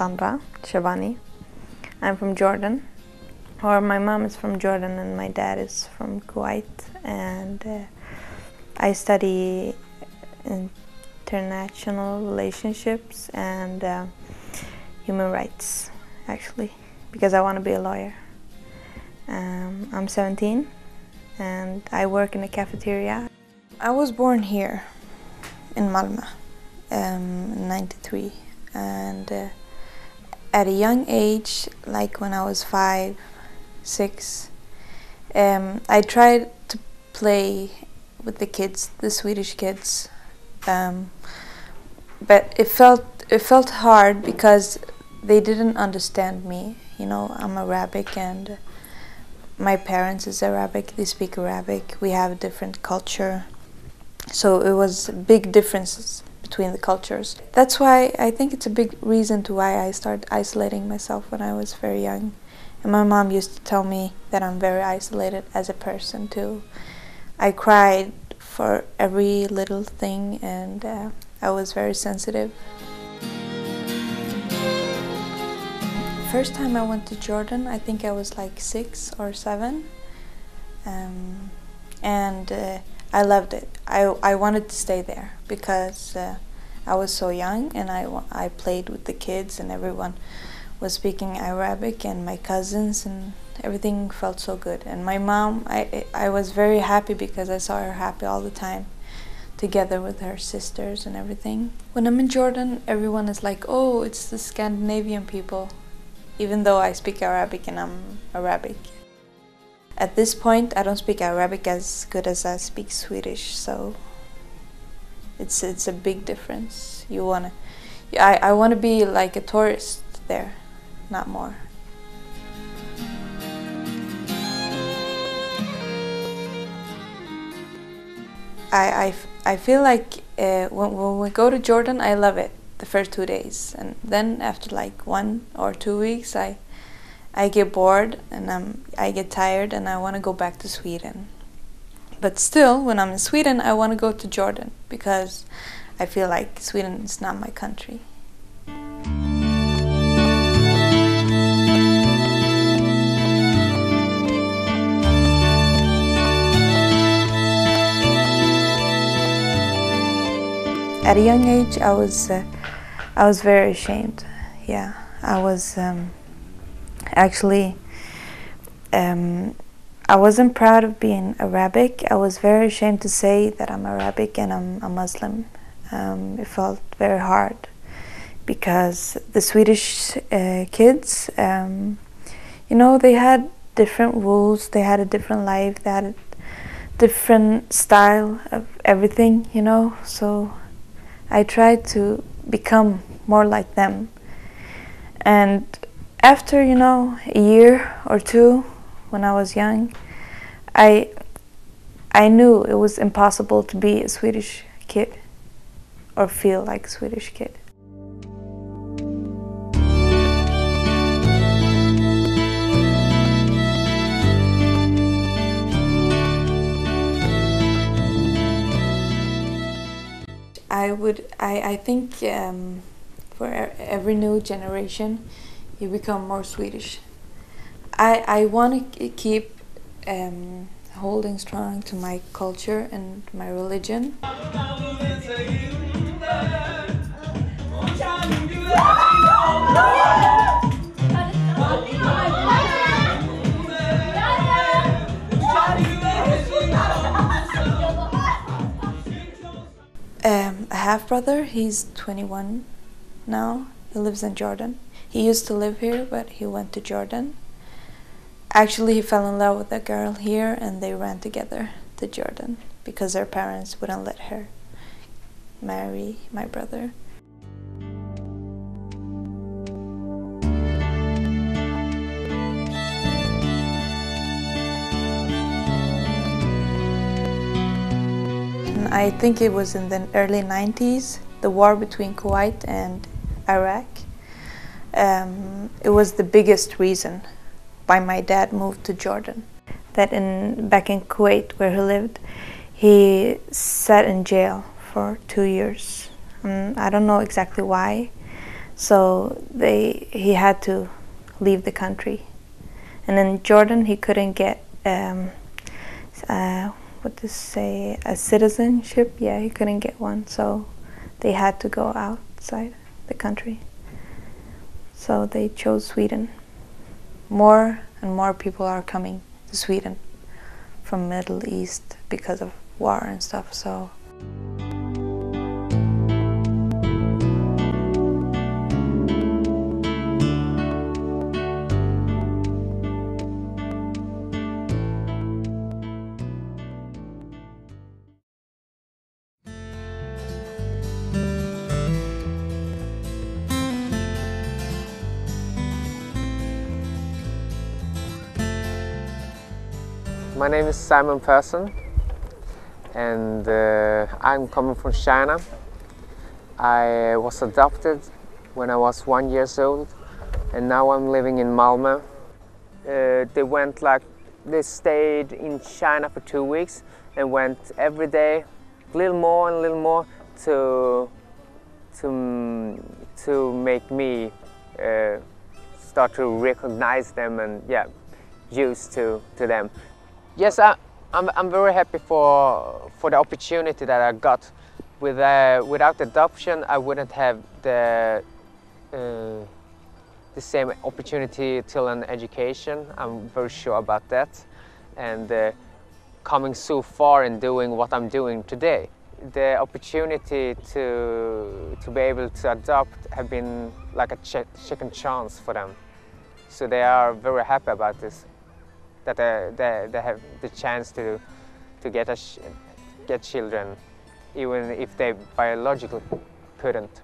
Sandra Shabani. I'm from Jordan, or my mom is from Jordan and my dad is from Kuwait, and uh, I study international relationships and uh, human rights, actually, because I want to be a lawyer. Um, I'm 17 and I work in a cafeteria. I was born here in Malmö um, in 93 and uh, at a young age, like when I was five, six, um, I tried to play with the kids, the Swedish kids, um, but it felt it felt hard because they didn't understand me. You know, I'm Arabic and my parents is Arabic. They speak Arabic. We have a different culture, so it was big differences between the cultures. That's why I think it's a big reason to why I started isolating myself when I was very young. And my mom used to tell me that I'm very isolated as a person too. I cried for every little thing and uh, I was very sensitive. First time I went to Jordan, I think I was like six or seven. Um, and uh, I loved it. I, I wanted to stay there because uh, I was so young and I, I played with the kids and everyone was speaking Arabic and my cousins and everything felt so good. And my mom, I, I was very happy because I saw her happy all the time together with her sisters and everything. When I'm in Jordan, everyone is like, oh, it's the Scandinavian people, even though I speak Arabic and I'm Arabic. At this point, I don't speak Arabic as good as I speak Swedish, so it's it's a big difference. You wanna, I I want to be like a tourist there, not more. I, I, I feel like uh, when, when we go to Jordan, I love it the first two days, and then after like one or two weeks, I I get bored and I'm, I get tired and I want to go back to Sweden. But still, when I'm in Sweden, I want to go to Jordan because I feel like Sweden is not my country. At a young age, I was, uh, I was very ashamed. Yeah, I was. Um, actually um, I wasn't proud of being Arabic. I was very ashamed to say that I'm Arabic and I'm a Muslim. Um, it felt very hard because the Swedish uh, kids, um, you know, they had different rules, they had a different life, they had a different style of everything, you know. So I tried to become more like them. And after you know a year or two when I was young, I I knew it was impossible to be a Swedish kid or feel like a Swedish kid. I would I, I think um, for every new generation you become more Swedish. I, I want to keep um, holding strong to my culture and my religion. Um, a half brother, he's 21 now, he lives in Jordan. He used to live here, but he went to Jordan. Actually, he fell in love with a girl here and they ran together to Jordan because their parents wouldn't let her marry my brother. I think it was in the early 90s, the war between Kuwait and Iraq um, it was the biggest reason why my dad moved to Jordan. That in back in Kuwait where he lived, he sat in jail for two years. Um, I don't know exactly why. so they he had to leave the country. And in Jordan, he couldn't get um, uh, what to say a citizenship. Yeah, he couldn't get one, so they had to go outside the country. So they chose Sweden. More and more people are coming to Sweden from Middle East because of war and stuff. So. My name is Simon Persson and uh, I'm coming from China. I was adopted when I was one years old and now I'm living in Malmö. Uh, they went like, they stayed in China for two weeks and went every day, a little more and a little more to, to, to make me uh, start to recognize them and yeah, used to, to them. Yes, I, I'm, I'm very happy for, for the opportunity that I got. With, uh, without adoption, I wouldn't have the, uh, the same opportunity till an education. I'm very sure about that. And uh, coming so far and doing what I'm doing today. The opportunity to, to be able to adopt have been like a second chance for them. So they are very happy about this that they, they, they have the chance to, to get, a get children, even if they biologically couldn't.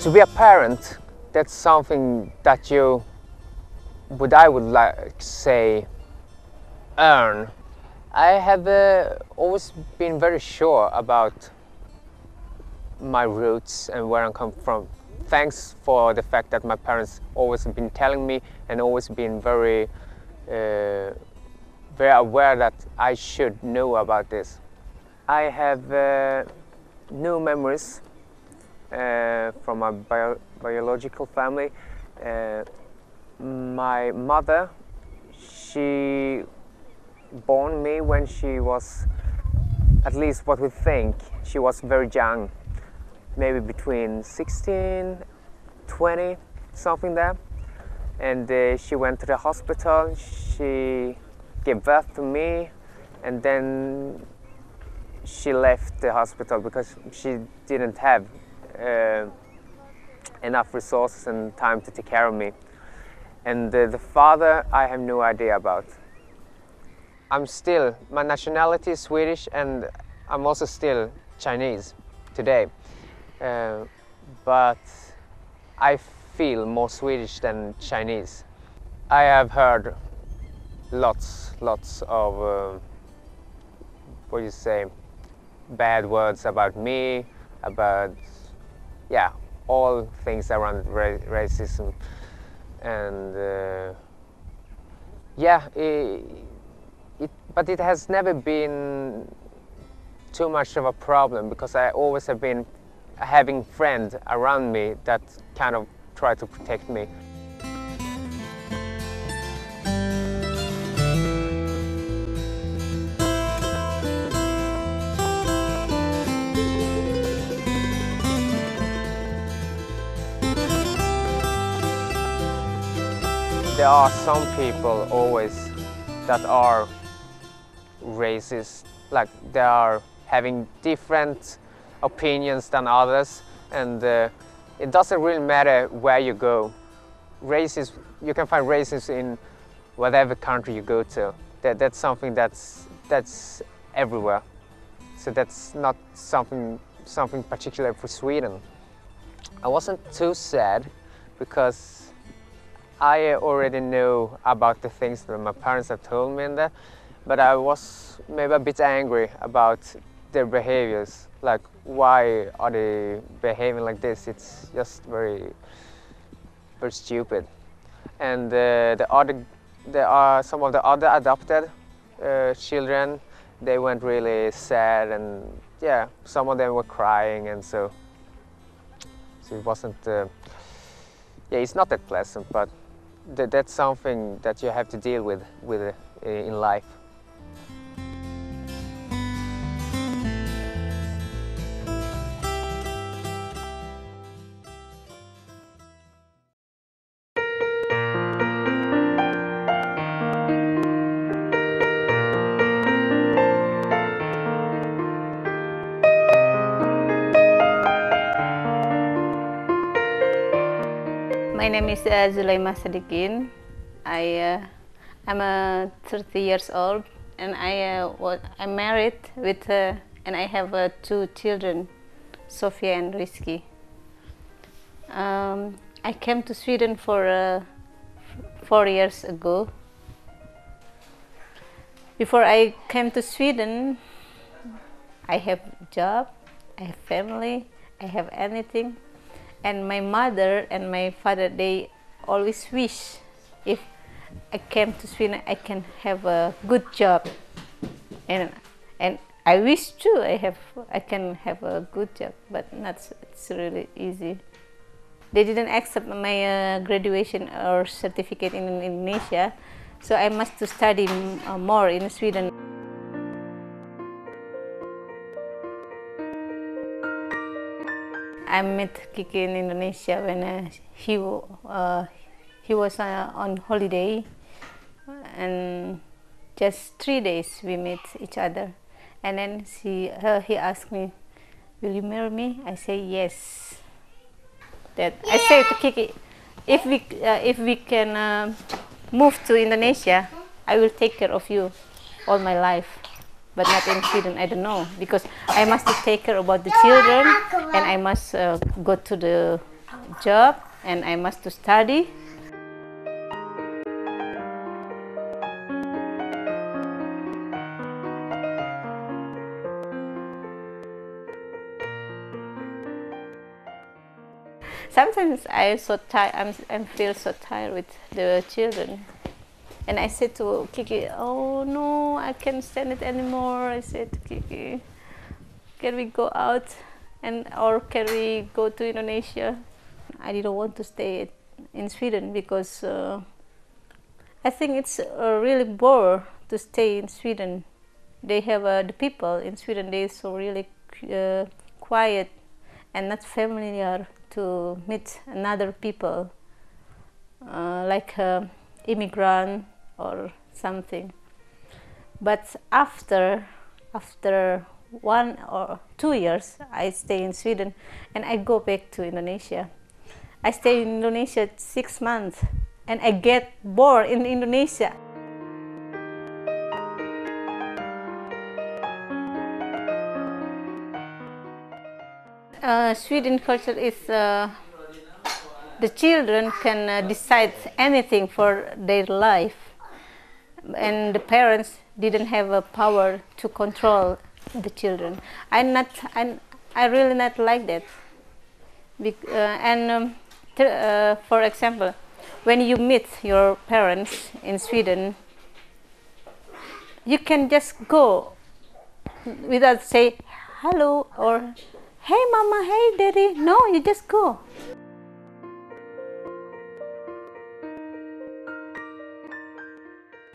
To be a parent, that's something that you, what I would like say, earn I have uh, always been very sure about my roots and where I come from. Thanks for the fact that my parents always been telling me and always been very, uh, very aware that I should know about this. I have uh, no memories uh, from my bio biological family. Uh, my mother, she born me when she was, at least what we think, she was very young, maybe between 16, 20, something there. And uh, she went to the hospital, she gave birth to me, and then she left the hospital because she didn't have uh, enough resources and time to take care of me. And uh, the father, I have no idea about. I'm still, my nationality is Swedish and I'm also still Chinese today. Uh, but I feel more Swedish than Chinese. I have heard lots, lots of, uh, what do you say, bad words about me, about, yeah, all things around ra racism. And uh, yeah, it, but it has never been too much of a problem because I always have been having friends around me that kind of try to protect me. There are some people always that are racist, like they are having different opinions than others and uh, it doesn't really matter where you go. Races, you can find races in whatever country you go to. That, that's something that's, that's everywhere. So that's not something, something particular for Sweden. I wasn't too sad because I already know about the things that my parents have told me and that but I was maybe a bit angry about their behaviors. Like, why are they behaving like this? It's just very, very stupid. And uh, the other there are some of the other adopted uh, children. They went really sad and yeah, some of them were crying and so, so it wasn't, uh, yeah, it's not that pleasant, but th that's something that you have to deal with, with uh, in life. Name is uh, Zulaima Sadikin. I uh, I'm uh, 30 years old and I uh, was, I'm married with uh, and I have uh, two children, Sofia and Rizky. Um, I came to Sweden for uh, four years ago. Before I came to Sweden, I have job, I have family, I have anything and my mother and my father they always wish if I came to Sweden I can have a good job. And and I wish too I have I can have a good job but not it's really easy. They didn't accept my uh, graduation or certificate in Indonesia so I must to study uh, more in Sweden I met Kiki in Indonesia when uh, he uh, he was uh, on holiday, and just three days we met each other, and then she he asked me, "Will you marry me?" I say yes. That I say to Kiki, if we uh, if we can uh, move to Indonesia, I will take care of you all my life but not in Sweden. I don't know because I must take care about the children and I must uh, go to the job and I must to study. Sometimes I so tired. I'm, I feel so tired with the children. And I said to Kiki, oh no, I can't stand it anymore. I said to Kiki, can we go out and or can we go to Indonesia? I didn't want to stay in Sweden because uh, I think it's uh, really bore to stay in Sweden. They have uh, the people in Sweden. They so really uh, quiet and not familiar to meet another people uh, like uh, immigrant or something. But after after one or two years, I stay in Sweden and I go back to Indonesia. I stay in Indonesia six months and I get bored in Indonesia. Uh, Sweden culture is uh, the children can uh, decide anything for their life and the parents didn't have a power to control the children. I'm not, I'm, I really not like that. Be uh, and um, uh, for example, when you meet your parents in Sweden, you can just go without say hello or hey mama, hey daddy. No, you just go.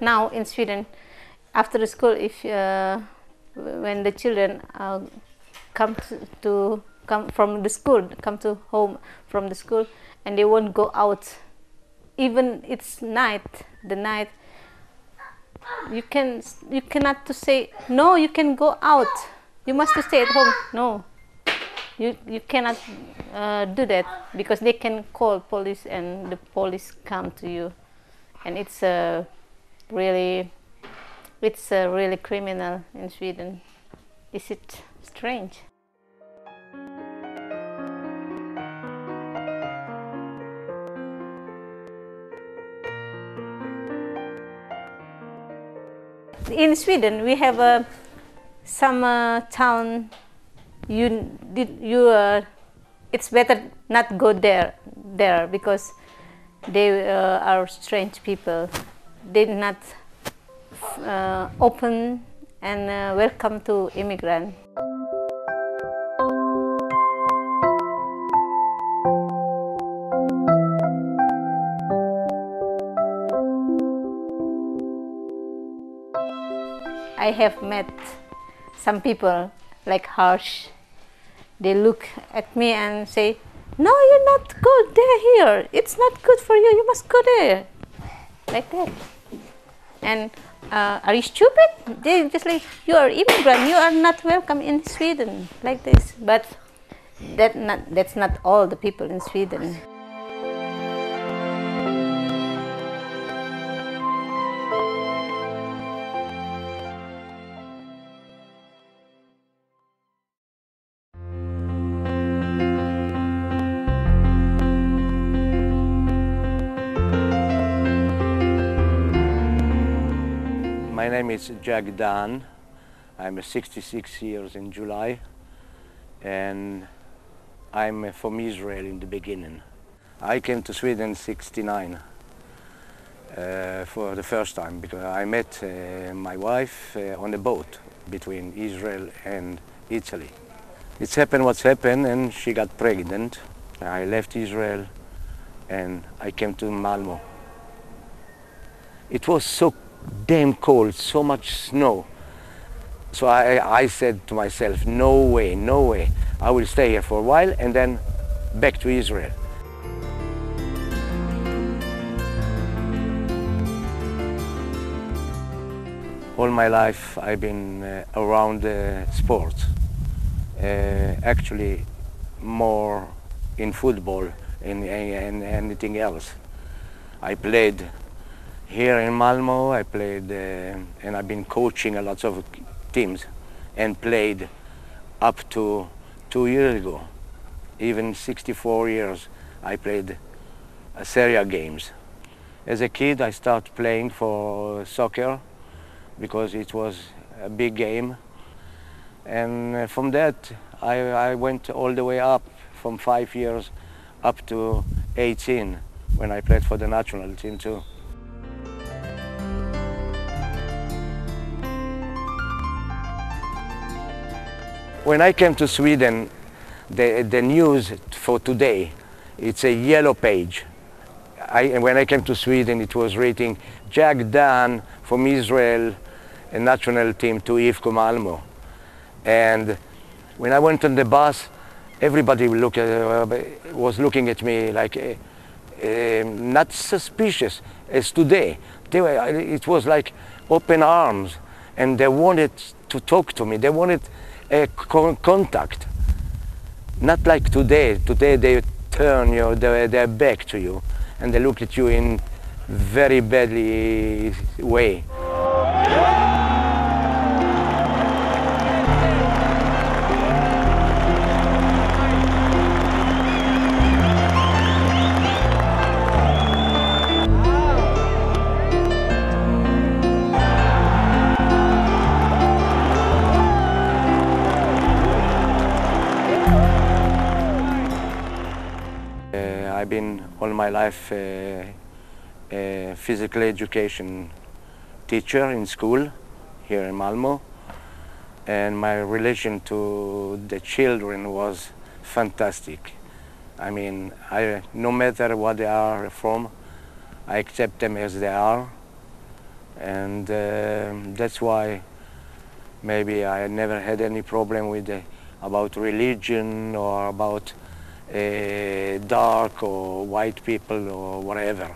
Now in Sweden, after school, if uh, when the children uh, come to, to, come from the school, come to home from the school, and they won't go out, even it's night, the night, you can you cannot to say no. You can go out. You must to stay at home. No, you you cannot uh, do that because they can call police and the police come to you, and it's a uh, really, it's uh, really criminal in Sweden. Is it strange? In Sweden, we have a uh, town. You did you. Uh, it's better not go there there because they uh, are strange people did not uh, open and uh, welcome to immigrant. I have met some people like harsh. They look at me and say, no, you're not good. They're here. It's not good for you. You must go there. Like that. And uh, are you stupid? They just like, you are immigrant. You are not welcome in Sweden. Like this. But that not, that's not all the people in Sweden. My name is Jack Dan. I'm 66 years in July and I'm from Israel in the beginning. I came to Sweden 69 uh, for the first time because I met uh, my wife uh, on a boat between Israel and Italy. It's happened what's happened and she got pregnant. I left Israel and I came to Malmo. It was so damn cold, so much snow. So I, I said to myself, no way, no way. I will stay here for a while and then back to Israel. All my life I've been uh, around uh, sports. Uh, actually, more in football and, and anything else. I played here in Malmo, I played, uh, and I've been coaching a lot of teams and played up to two years ago. Even 64 years, I played uh, Serie games. As a kid, I started playing for soccer because it was a big game. And uh, from that, I, I went all the way up from five years up to 18 when I played for the national team too. When I came to Sweden, the, the news for today, it's a yellow page. I, when I came to Sweden, it was rating Jack Dan from Israel, a national team to IFK Malmo. And when I went on the bus, everybody look at, uh, was looking at me like uh, uh, not suspicious as today. Were, it was like open arms, and they wanted to talk to me. They wanted a con contact. Not like today. Today they turn your, their, their back to you and they look at you in very badly way. All my life uh, a physical education teacher in school here in Malmo and my relation to the children was fantastic. I mean, I, no matter what they are from, I accept them as they are and uh, that's why maybe I never had any problem with uh, about religion or about uh, dark or white people or whatever.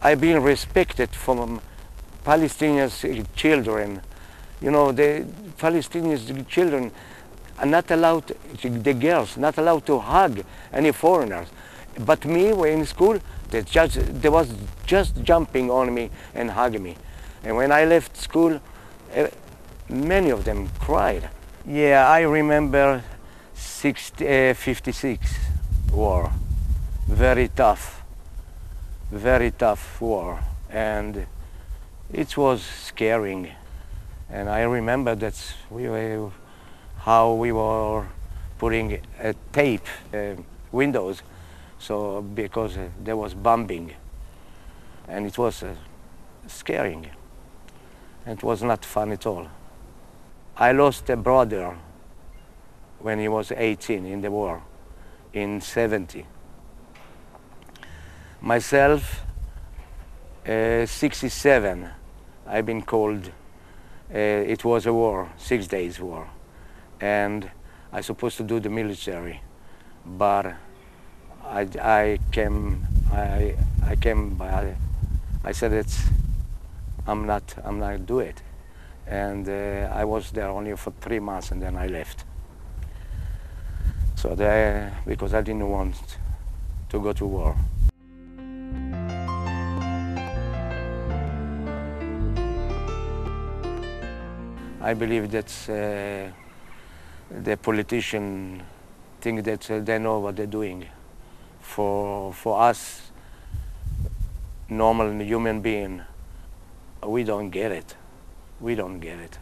I've been respected from Palestinian children. You know, the Palestinian children are not allowed, the girls, not allowed to hug any foreigners. But me, when in school, they, just, they was just jumping on me and hugging me. And when I left school, uh, many of them cried. Yeah, I remember 60, uh, 56 war. Very tough, very tough war. And it was scaring. And I remember that we were, how we were putting a tape uh, windows so because uh, there was bombing and it was uh, scaring. It was not fun at all. I lost a brother when he was 18 in the war in 70. Myself, uh, 67, I've been called, uh, it was a war, six days war. And I supposed to do the military, but I, I came, I, I came by, I said it's, I'm not, I'm not do it. And uh, I was there only for three months and then I left. So they, because I didn't want to go to war. I believe that uh, the politicians think that uh, they know what they're doing. For, for us, normal human being, we don't get it. We don't get it.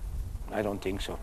I don't think so.